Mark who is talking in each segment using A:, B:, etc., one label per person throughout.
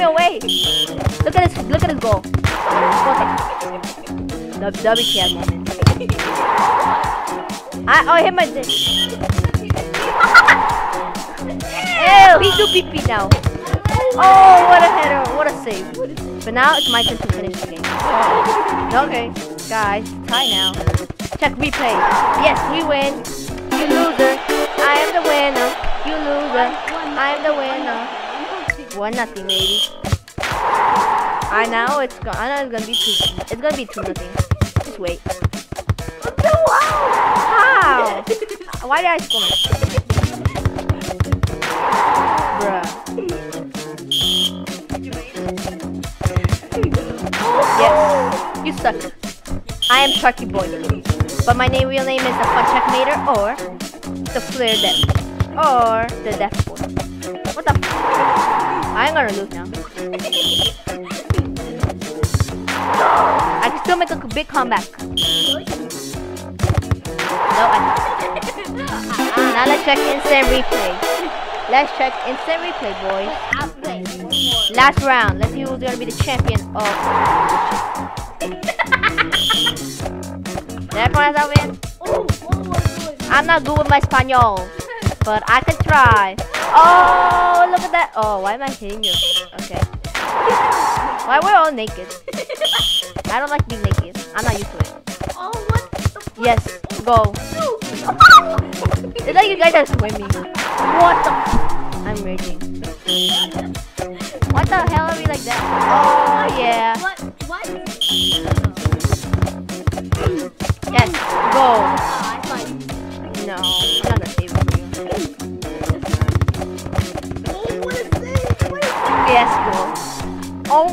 A: me away. Look at this. Look at his goal. The WTF moment. I oh I hit my dick. Ew, he's do pee pee now. Oh, what a header! What a save! But now it's my turn to finish the game. Oh, okay, guys, tie now. Check replay. Yes, we win. You loser. I am the winner. You loser. I am the winner. One nothing, maybe. Ah, I know it's gonna. Ah, I know it's gonna be two. It's gonna be two nothing. Just wait. How? Why did I score? Bruh. Yes, you suck. I am Sharky Boy, but my name, real name is the Fun Checkmater or the Flare Death or the Death Boy. What the? I. I can still make a big comeback. No, I. now let's check instant replay. Let's check instant replay, boys. Last round. Let's see who's gonna be the champion of. Did I pronounce that win? I'm not good with my Spanish, but I can try. Oh, look at that. Oh, why am I hitting you? Okay. Why we're all naked? I don't like being naked. I'm not used to it.
B: Oh, what the fuck?
A: Yes, go. It's like you guys are swimming. What the? I'm raging. What the hell are we like that? Oh yeah.
B: What? What?
A: Yes, go.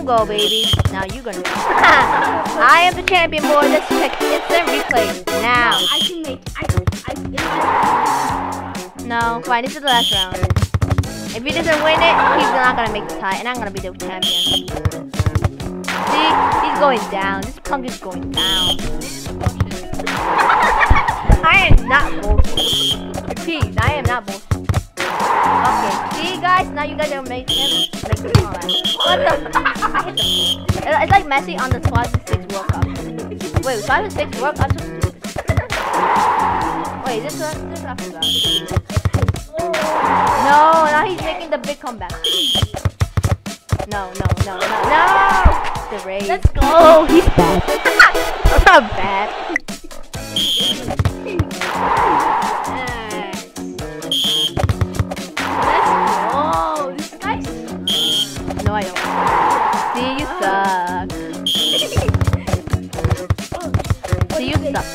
A: Go, baby. Now you gonna. I am the champion, boy. Let's check instant replay now.
B: I can make. I. I.
A: No, fine. This is the last round. If he doesn't win it, he's not gonna make the tie, and I'm gonna be the champion. See, he's going down. This punk is going down. I am not bullshit. Repeat, I am not bullshit. Okay, see guys, now you guys are making him make the comeback. What the? It's like Messi on the 5 to 6 World Cup. Wait, 5 to 6 World Cup? I'm so stupid. Wait, this one? This I forgot. No, now he's making the big comeback. No, no, no, no, no! The rage.
B: Let's go.
A: Oh, he's bad. I'm not bad. See, you suck. See, you suck.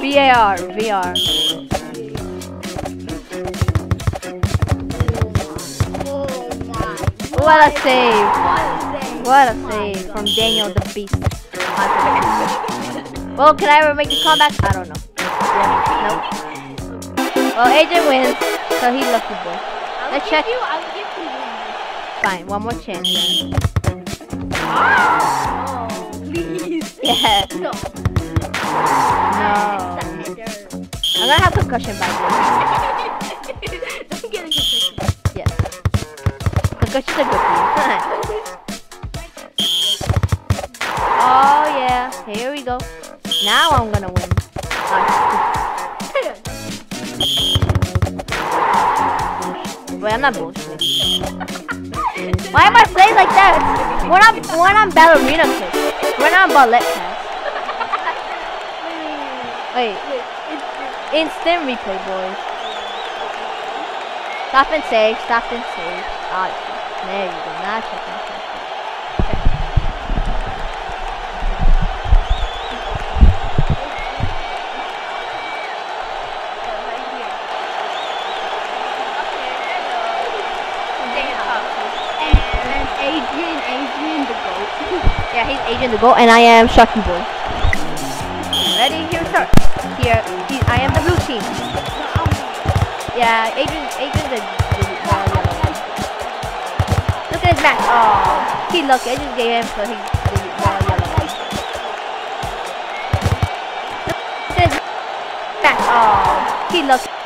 A: VAR, VR. What a save.
B: What
A: a save from Daniel the Beast. Well, can I ever make a comeback? I don't know. Yeah, nope. Well, AJ wins, so he's lucky boy. Let's check.
B: You, I'll give you one.
A: Fine, one more chance. then.
B: Oh, please.
A: Yeah.
B: No.
A: No. I'm gonna have concussion by then.
B: Don't get into this.
A: Yes. Concussion's a good thing. oh yeah, here we go. Now I'm gonna win. Wait, I'm not bullshit. Why am I playing like that? When I'm when I'm ballerina kick. When I'm ballet pass. Wait, instant replay, boys. Stop and save, stop and save. Ah, there you go. Now check Yeah, he's Agent the goat, and I am Sharky Boy. Ready? Here we start. Here, he, I am the blue team. Yeah, Adrian, Adrian's the, the uh, yellow. Look at his match. Oh, he lucky. I just gave him so he the uh, yellow. Look at his match. Oh, he lucky.